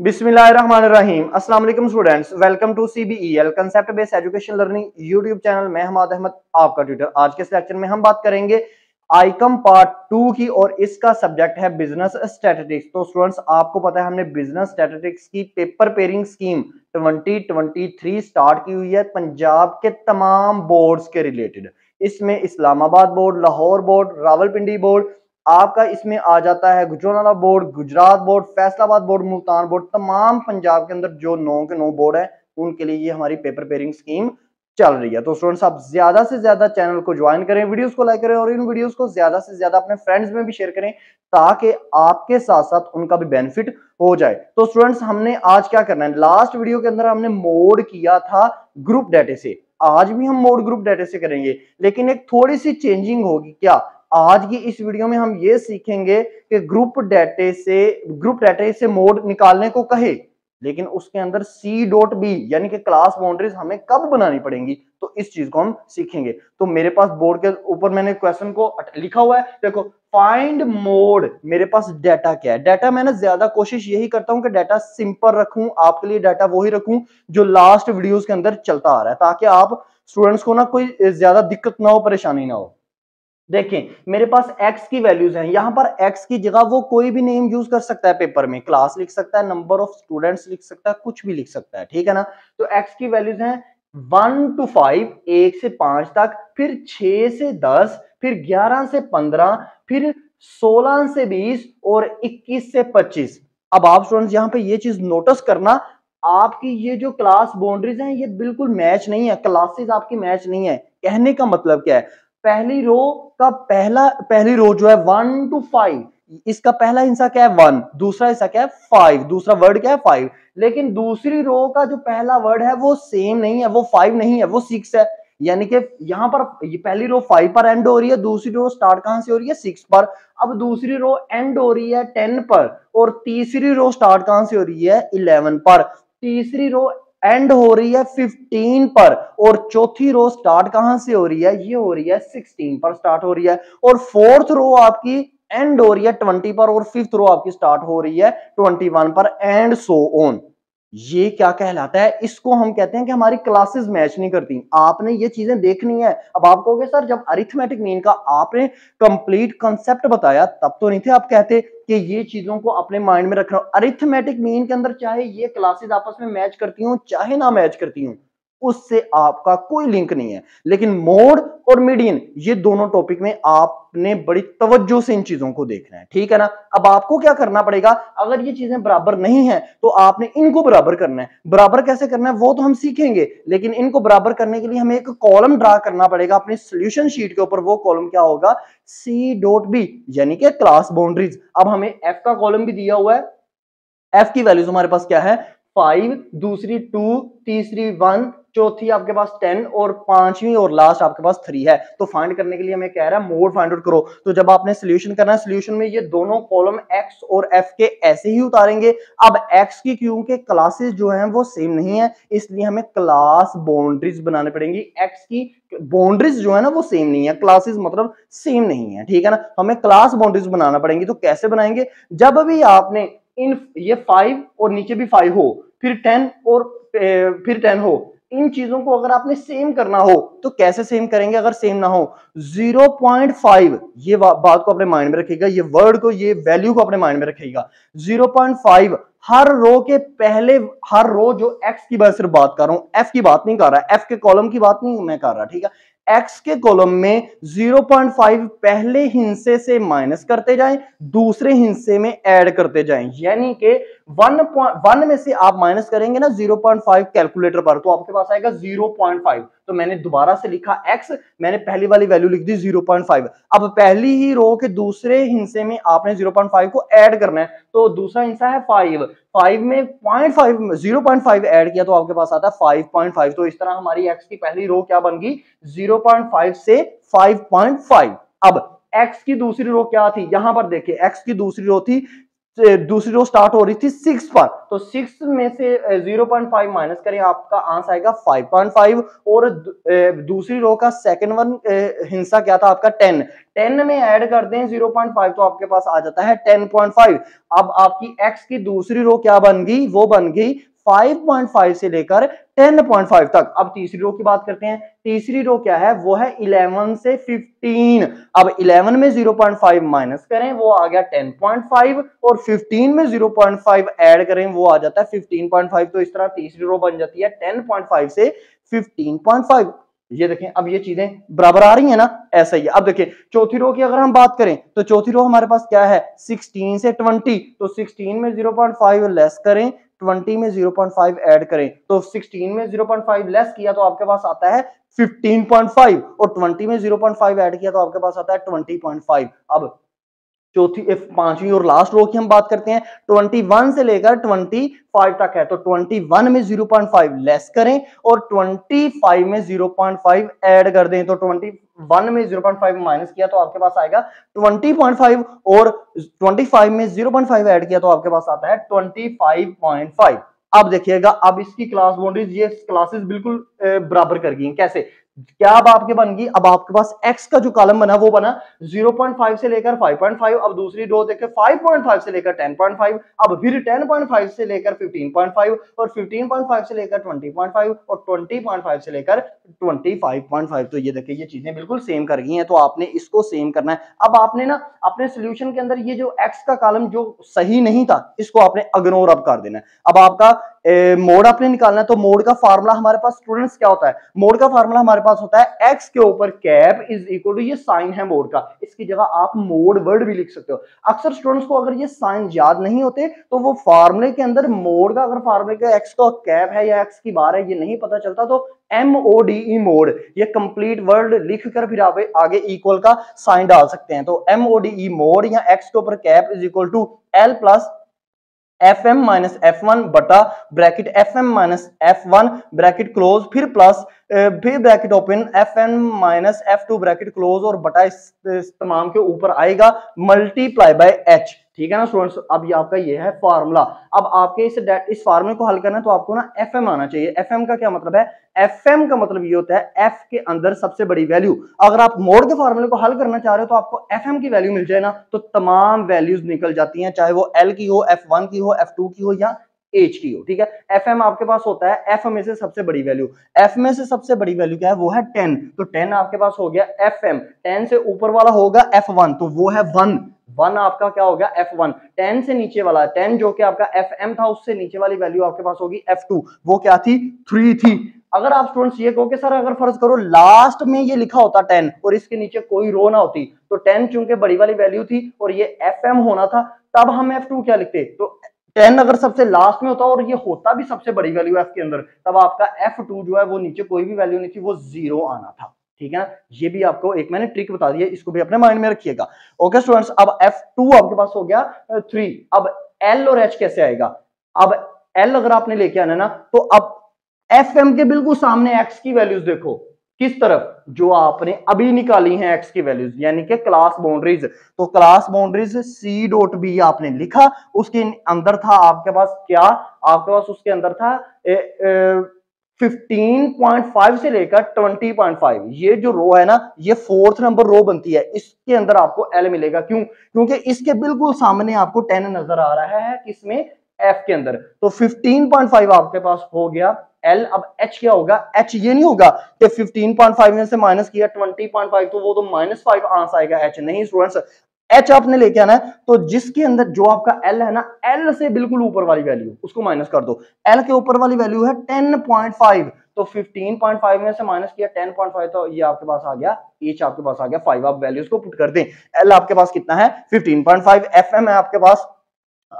बिस्मिल्लाहिर्रहमानिर्रहीम। अस्सलाम वालेकुम students, welcome to CBEL concept based education learning YouTube channel. में हमाद अहमद, आपका ट्यूटर। आज के लेक्चर में हम बात करेंगे आइकम पार्ट टू की और इसका सब्जेक्ट है बिज़नेस स्टैटिस्टिक्स तो स्टूडेंट्स आपको पता है हमने बिज़नेस स्टैटिस्टिक्स की पेपर पेयरिंग स्कीम 2023 स्टार्ट की हुई है पंजाब के तमाम बोर्ड्स के रिलेटेड इसमें Islamabad board Lahore board Rawalpindi board आपका इसमें आ जाता है Gujranwala board, Gujrat board, Faisalabad board, Multan board, तमाम पंजाब के अंदर जो नौ के नौ बोर्ड है, उनके लिए ये हमारी पेपर पेयरिंग स्कीम चल रही है। तो स्टूडेंट्स आप ज़्यादा से ज़्यादा चैनल को ज्वाइन करें वीडियोस को लाइक करें और इन वीडियोस को ज़्यादा से ज़्यादा अपने फ्रेंड्स में भी शेयर करें, ताकि आपके साथ साथ उनका भी बेनिफिट हो जाए। तो स्टूडेंट्स हमने आज क्या करना है? लास्ट वीडियो के अंदर हमने मोड किया था ग्रुप डेटे से। आज भी हम मोड ग्रुप डेटे से करेंगे, लेकिन एक थोड़ी सी चेंजिंग होगी क्या? आज की इस वीडियो में हम ये सीखेंगे कि ग्रुप डेटे से ग्रुप डेटे से मोड निकालने को कहे, लेकिन उसके अंदर सी डॉट बी यानी कि क्लास बाउंड्रीज हमें कब बनानी पड़ेंगी तो इस चीज़ को हम सीखेंगे। तो मेरे पास बोर्ड के ऊपर मैंने क्वेश्चन को लिखा हुआ है। देखो फाइंड मोड मेरे पास डाटा क्या है? डाटा मैंने ज़्यादा कोशिश यही करता हूँ कि डाटा सिंपल रखूँ, आपके लिए डाटा वही रखूँ, जो लास्ट वीडियोस के अंदर चलता आ रहा है, ताकि आप स्टूडेंट्स को ना कोई ज़्यादा दिक्कत ना हो, परेशानी ना हो। देखें, मेरे पास x की वैल्यूज़ हैं। यहाँ पर x की जगह वो कोई भी नेम यूज़ कर सकता है पेपर में। क्लास लिख सकता है नंबर ऑफ़ स्टूडेंट्स लिख सकता है, कुछ भी लिख सकता है, ठीक है ना? तो x की वैल्यूज़ हैं वन टू फाइव एक से पाँच तक, फिर छ से दस, फिर ग्यारह से पंद्रह, फिर सोलह से बीस और इक्कीस से पच्चीस। अब आप स्टूडेंट्स यहाँ पे ये चीज़ नोटिस करना, आपकी ये जो क्लास बाउंड्रीज हैं, ये बिल्कुल मैच नहीं है। क्लासेस आपकी मैच नहीं है। कहने का मतलब क्या है? पहली रो का पहला, पहली रो जो है वन टू फाइव इसका पहला हिस्सा क्या है? वन दूसरा हिस्सा क्या है? फाइव दूसरा वर्ड क्या है? फाइव लेकिन दूसरी रो का जो पहला वर्ड है, वो सेम नहीं है, वो फाइव नहीं है, वो सिक्स है. यानी कि यहाँ पर ये पहली रो फाइव पर एंड हो रही है, दूसरी रो स्टार्ट कहाँ से हो रही है? सिक्स पर. अब दूसरी रो एंड हो रही है टेन पर और तीसरी रो स्टार्ट कहाँ से हो रही है? इलेवन पर. तीसरी रो एंड हो रही है 15 पर। और चौथी रो स्टार्ट कहाँ से हो रही है? ये हो रही है 16 पर स्टार्ट हो रही है। और फोर्थ रो आपकी एंड हो रही है 20 पर और फिफ्थ रो आपकी स्टार्ट हो रही है 21 पर एंड सो ऑन ये क्या कहलाता है? इसको हम कहते हैं कि हमारी क्लासेस मैच नहीं करती। आपने ये चीज़ें देखनी है। अब आप कहोगे, सर, जब अरिथमेटिक मीन का आपने कंप्लीट कंसेप्ट बताया, तब तो नहीं थे आप कहते कि ये चीज़ों को अपने माइंड में रखना अरिथमेटिक मीन के अंदर चाहे ये क्लासेस आपस में मैच करती हूँ, चाहे ना मैच करती हूँ उससे आपका कोई लिंक नहीं है। लेकिन मोड और मीडियन, ये दोनों टॉपिक में आपने बड़ी तवज्जो से इन चीज़ों को देखना है। ठीक है ना? अब आपको क्या करना पड़ेगा? अगर ये चीज़ें बराबर नहीं है तो आपने इनको बराबर करना है। बराबर कैसे करना है? वो तो हम सीखेंगे, लेकिन इनको बराबर करने के लिए हमें एक कॉलम ड्रा करना पड़ेगा अपनी सोल्यूशन शीट के ऊपर। वो कॉलम क्या होगा? सी डॉट बी यानी कि क्लास बाउंड्रीज अब हमें एफ़ का कॉलम भी दिया हुआ है। एफ़ की वैल्यूज़ हमारे पास क्या है? फाइव दूसरी टू तीसरी वन चौथी आपके पास टेन और पांचवी और लास्ट आपके पास थ्री है। तो फाइंड करने के लिए हमें कह रहा है मोड फाइंड आउट करो। तो जब आपने सोल्यूशन करना है सोल्यूशन में ये दोनों कॉलम एक्स और एफ़ के ऐसे ही उतारेंगे। अब एक्स की क्योंकि क्लासेस जो हैं वो सेम नहीं है, इसलिए हमें क्लास बाउंड्रीज बनाने पड़ेंगी। एक्स की बाउंड्रीज जो है ना, वो सेम नहीं है। क्लासेस मतलब सेम नहीं है, ठीक है ना? हमें क्लास बाउंड्रीज बनाना पड़ेंगी तो कैसे बनाएँगे? जब भी आपने इन, ये फाइव और नीचे भी फाइव हो, फिर टेन और फिर टेन हो इन चीज़ों को अगर आपने सेम करना हो तो कैसे सेम करेंगे अगर सेम ना हो? 0.5 ये बात को अपने माइंड में रखिएगा, ये वर्ड को, ये वैल्यू को अपने माइंड में रखिएगा। 0.5 हर रो के पहले, हर रो जो एक्स की बात, सिर्फ़ बात कर रहा हूँ एफ़ की बात नहीं कर रहा एफ़ के कॉलम की बात नहीं मैं कर रहा, ठीक है? एक्स के कॉलम में 0.5 पहले हिस्से से माइनस करते जाएँ, दूसरे हिस्से में ऐड करते जाएँ। यानी कि वन वन में से आप माइनस करेंगे ना 0.5 कैलकुलेटर पर तो आपके पास आएगा 0.5 तो मैंने दोबारा से लिखा x, मैंने पहली वाली वैल्यू लिख दी 0.5 अब पहली ही रो के दूसरे हिस्से में आपने 0.5 को ऐड करना है तो दूसरा हिस्सा है 5 5 में 0.5 0.5 ऐड किया तो आपके पास आता है 5.5 तो इस तरह हमारी x की पहली रो क्या बन गई? 0.5 से 5.5 अब x की दूसरी रो क्या थी? यहाँ पर देखिए, x की दूसरी रो थी दूसरी रो स्टार्ट हो रही थी सिक्स पर. तो सिक्स में से ज़ीरो पॉइंट फाइव माइनस करें, आपका आंसर आएगा फाइव पॉइंट फाइव और दूसरी रो का सेकंड वन हिंसा क्या था आपका? टेन टेन में ऐड कर दें ज़ीरो पॉइंट फाइव तो आपके पास आ जाता है टेन पॉइंट फाइव अब आपकी एक्स की दूसरी रो क्या बन गई? वो बन गई 5.5 से लेकर 10.5 तक। अब तीसरी रो की बात करते हैं। तीसरी रो क्या है? वो है 11 से 15 अब 11 में 0.5 माइनस करें, वो आ गया 10.5 और 15 में 0.5 ऐड करें, वो आ जाता है 15.5 तो इस तरह तीसरी रो बन जाती है 10.5 से 15.5 ये देखें, अब ये चीज़ें बराबर आ रही है ना? ऐसा ही है। अब देखिए, चौथी रो की अगर हम बात करें तो चौथी रो हमारे पास क्या है? 16 से 20 तो 16 में 0.5 लेस करें 20 में ज़ीरो पॉइंट फाइव एड करें तो 16 में 0.5 लेस किया तो आपके पास आता है 15.5 और 20 में ज़ीरो पॉइंट फाइव एड किया तो आपके पास आता है 20.5 अब चौथी पांचवी और लास्ट रो की हम बात करते हैं 21 से लेकर 25 तक है तो 21 में 0.5 लेस करें और 25 में 0.5 ऐड कर दें तो 21 में 0.5 माइनस किया तो आपके पास आएगा 20.5 और 25 में 0.5 ऐड किया तो आपके पास आता है 25.5 अब देखिएगा, अब इसकी क्लास बाउंड्रीज ये क्लासेस बिल्कुल बराबर कर गई कैसे? क्या अब आपके बन गई अब आपके पास x का जो कॉलम बना, वो बना 0.5 से लेकर 5.5 अब दूसरी रो देखे 5.5 से लेकर 10.5 अब फिर 10.5 से लेकर 15.5 और 15.5 से लेकर 20.5 और 20.5 से लेकर 25.5 तो ये देखिए, ये चीज़ें बिल्कुल सेम कर गई हैं तो आपने इसको सेम करना है। अब आपने ना, अपने सोल्यूशन के अंदर ये जो एक्स का कॉलम जो सही नहीं था, इसको आपने अग्नोर अब कर देना है। अब आपका मोड आपने निकालना है तो मोड का फार्मूला हमारे पास स्टूडेंट्स क्या होता है? मोड का फार्मूला हमारे पास होता है एक्स के ऊपर कैप इज़ इक्वल टू ये साइन है मोड का। इसकी जगह आप मोड वर्ड भी लिख सकते हो। अक्सर स्टूडेंट्स को अगर ये साइन याद नहीं होते तो वो फार्मूले के अंदर मोड का, अगर फार्मूले का एक्स का कैप है या एक्स की बार है, ये नहीं पता चलता तो M O D E mode, ये कंप्लीट वर्ड लिख कर फिर आप आगे इक्वल का साइन डाल सकते हैं। तो M O D E mode या एक्स के ऊपर cap is equal to L plus F M minus F one बटा bracket F M minus F one bracket close फिर प्लस फिर bracket open F N minus F two bracket close और बटा इस, तमाम के ऊपर आएगा मल्टीप्लाई बाय एच ठीक है ना स्टूडेंट्स अब ये आपका ये है फार्मूला अब आपके इस इस फार्मूले को हल करना है तो आपको ना एफ़ एम आना चाहिए। एफ़ एम का क्या मतलब है? एफ़ एम का मतलब ये होता है एफ़ के अंदर सबसे बड़ी वैल्यू अगर आप मोड के फार्मूले को हल करना चाह रहे हो तो आपको एफ़ एम की वैल्यू मिल जाए ना तो तमाम वैल्यूज़ निकल जाती हैं चाहे वो एल की हो एफ़ वन की हो एफ़ टू की हो या एच की हो, ठीक है? एफ़ एम आपके पास होता है एफ़ में से सबसे बड़ी वैल्यू एफ़ में से सबसे बड़ी वैल्यू क्या है? वो है टेन तो टेन आपके पास हो गया एफ़ एम टेन से ऊपर वाला होगा एफ़ वन तो वो है वन वन आपका क्या हो गया? एफ़ वन टेन से नीचे वाला टेन जो कि आपका एफ़ एम था, उससे नीचे वाली वैल्यू आपके पास होगी एफ़ टू वो क्या थी? थ्री थी. अगर आप स्टूडेंट्स ये कहो कि सर, अगर फ़र्ज़ करो लास्ट में ये लिखा होता टेन और इसके नीचे कोई रो ना होती तो टेन चूँकि बड़ी वाली वैल्यू थी और ये एफ़ एम होना था, तब हम एफ़ टू क्या लिखते? तो टेन अगर सबसे लास्ट में होता और ये होता भी सबसे बड़ी वैल्यू एफ़ के अंदर, तब आपका एफ़ टू जो है वो नीचे कोई भी वैल्यू नहीं थी, वो ज़ीरो आना था। ठीक है ना? ये भी आपको एक मैंने ट्रिक बता दी है, इसको भी अपने माइंड में रखिएगा। ओके स्टूडेंट्स अब एफ़ टू आपके पास हो गया थ्री अब एल और एच कैसे आएगा? अब एल अगर आपने लेके आना ना तो अब एफ़ एम के बिल्कुल सामने एक्स की वैल्यूज़ देखो। किस तरफ़? जो आपने अभी निकाली है एक्स की वैल्यूज़ यानी कि क्लास बाउंड्रीज तो class boundaries C dot B आपने लिखा उसके अंदर था आपके पास क्या? आपके पास उसके अंदर था ए, ए, 15.5 से लेकर 20.5 ये जो रो है ना ये फोर्थ नंबर रो बनती है। इसके अंदर आपको एल मिलेगा। क्यों? क्योंकि इसके बिल्कुल सामने आपको 10 नज़र आ रहा है किसमें? एफ़ के अंदर। तो 15.5 आपके पास हो गया एल अब एच क्या होगा? एच ये नहीं होगा कि 15.5 में से माइनस किया 20.5 तो वो तो माइनस फाइव आंसर आएगा एच नहीं स्टूडेंट्स एच आपने लेके आना है तो जिसके अंदर जो आपका एल है ना एल से बिल्कुल ऊपर वाली वैल्यू उसको माइनस कर दो। एल के ऊपर वाली वैल्यू है 10.5 तो 15.5 में से माइनस किया 10.5 तो ये आपके पास आ गया एच आपके पास आ गया फाइव आप वैल्यूज़ को पुट कर दें। एल आपके पास कितना है? 15.5 एफ़ एम है आपके पास।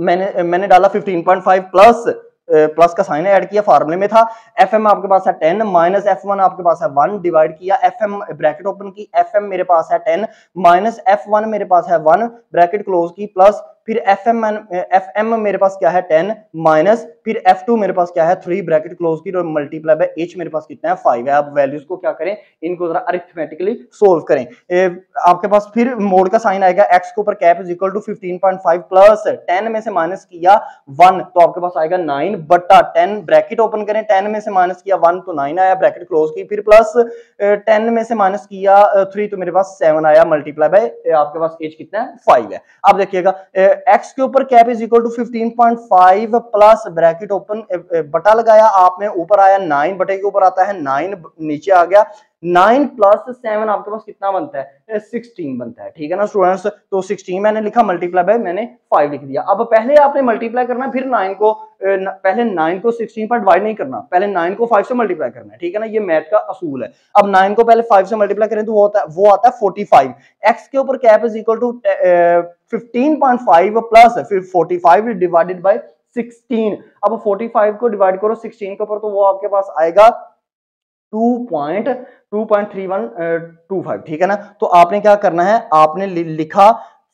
मैंने मैंने डाला 15.5 प्लस प्लस का साइन ऐड किया फार्मूले में था। एफ़ एम आपके पास है टेन माइनस एफ़ वन आपके पास है वन डिवाइड किया एफ़ एम ब्रैकेट ओपन की एफ़ एम मेरे पास है टेन माइनस एफ़ वन मेरे पास है वन ब्रैकेट क्लोज की प्लस फिर एफ़ एम एफ़ एम मेरे पास क्या है? टेन माइनस फिर एफ़ टू मेरे पास क्या है? थ्री ब्रैकेट क्लोज की और मल्टीप्लाई बाय एच मेरे पास कितना है? फाइव है। आप वैल्यूज़ को क्या करें? इनको जरा अरिथमेटिकली सोल्व करें। ए, आपके पास फिर मोड का साइन आएगा। एक्स के ऊपर cap is equal to 15.5 plus 10 में से माइनस किया 1 तो आपके पास आएगा 9 बट्टा 10 ब्रैकेट ओपन करें। टेन में से माइनस किया वन तो नाइन आया। ब्रैकेट क्लोज की फिर प्लस टेन में से माइनस किया थ्री तो मेरे पास सेवन आया। मल्टीप्लाई बाय आपके पास एच कितना है? फाइव है। अब देखिएगा। एक्स के ऊपर cap is equal to 15.5 plus bracket open बटा लगाया आपने, ऊपर आया नाइन बटे के ऊपर आता है नाइन नीचे आ गया। नाइन प्लस सेवन आपके पास कितना बनता है? सिक्सटीन बनता है, ठीक है ना स्टूडेंट्स तो सिक्सटीन मैंने लिखा मल्टीप्लाई बाय मैंने फाइव लिख दिया। अब पहले आपने मल्टीप्लाई करना फिर नाइन को पहले नाइन को सिक्सटीन पर डिवाइड नहीं करना, पहले नाइन को फाइव से मल्टीप्लाई करना है, ठीक है ना? ये मैथ का असूल है। अब नाइन को पहले फाइव से मल्टीप्लाई करें तो वो होता है, वो आता है फोर्टी फाइव एक्स के ऊपर cap is equal to fifteen point five plus फिर forty five divided by sixteen अब फोर्टी फाइव को डिवाइड करो सिक्सटीन के ऊपर तो वो आपके पास आएगा two point two point three one two five ठीक है ना? तो आपने क्या करना है? आपने लिखा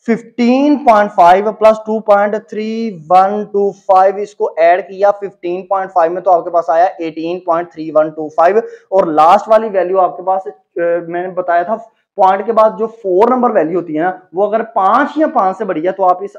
15.5 प्लस 2.3125 इसको ऐड किया 15.5 में तो आपके पास आया 18.3125 और लास्ट वाली वैल्यू आपके पास मैंने बताया था पॉइंट के बाद जो फोर नंबर वैल्यू होती है ना, वो अगर पाँच या पाँच से बढ़ी है तो आप इस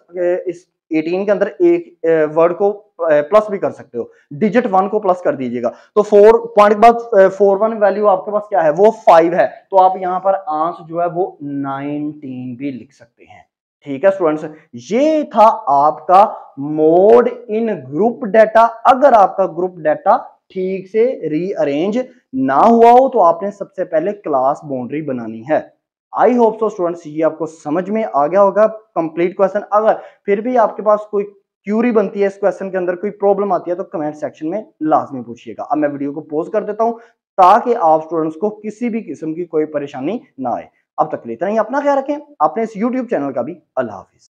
इस 18 के अंदर एक वर्ड को प्लस भी कर सकते हो। डिजिट वन को प्लस कर दीजिएगा। तो फोर पॉइंट के बाद फोर वन वैल्यू आपके पास क्या है? वो फाइव है। तो आप यहाँ पर आंस जो है वो नाइनटीन भी लिख सकते हैं। ठीक है स्टूडेंट्स ये था आपका मोड इन ग्रुप डेटा अगर आपका ग्रुप डाटा ठीक से रीअरेंज ना हुआ हो तो आपने सबसे पहले क्लास बाउंड्री बनानी है। आई होप सो स्टूडेंट्स ये आपको समझ में आ गया होगा कंप्लीट क्वेश्चन अगर फिर भी आपके पास कोई क्यूरी बनती है इस क्वेश्चन के अंदर, कोई प्रॉब्लम आती है तो कमेंट सेक्शन में लाजमी पूछिएगा। अब मैं वीडियो को पोज कर देता हूँ, ताकि आप स्टूडेंट्स को किसी भी किस्म की कोई परेशानी ना आए। अब तक लेते ही, अपना ख्याल रखें, अपने इस यूट्यूब चैनल का भी। अल्लाह हाफिज।